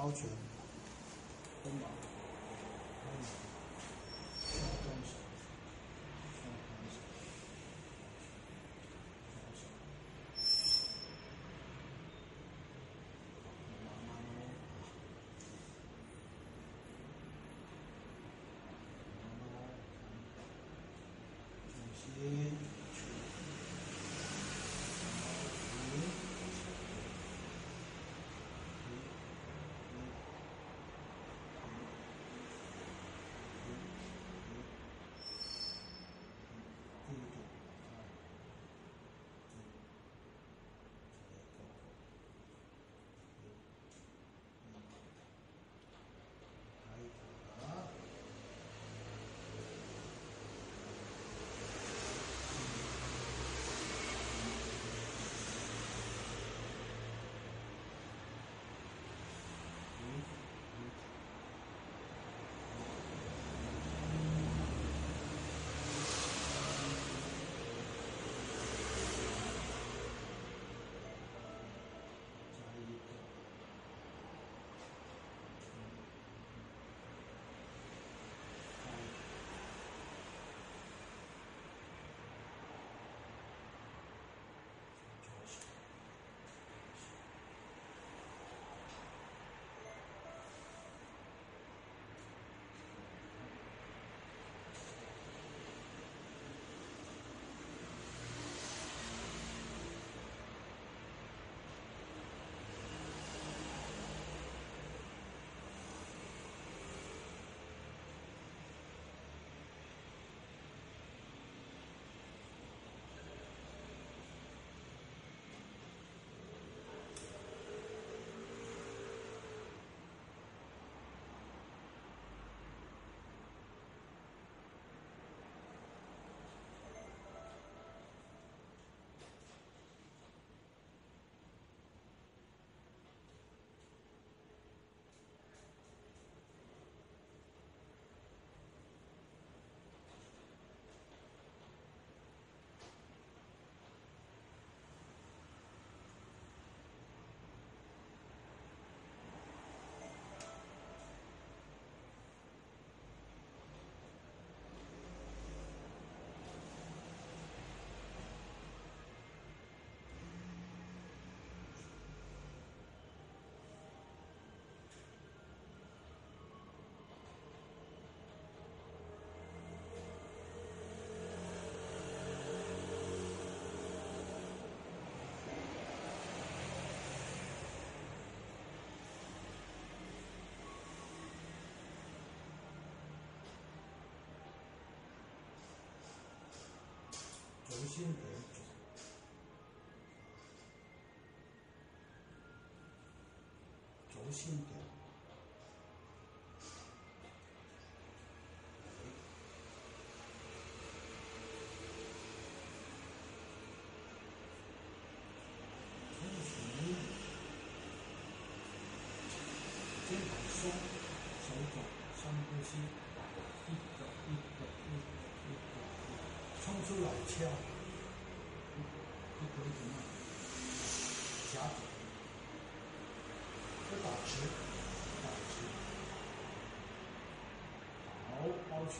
包拳，心点左，轴心点，同时肩膀松，手肘深呼吸，一个一个一个一个，冲出来敲。不可以怎么？夹紧，不保持，保持，好，保持。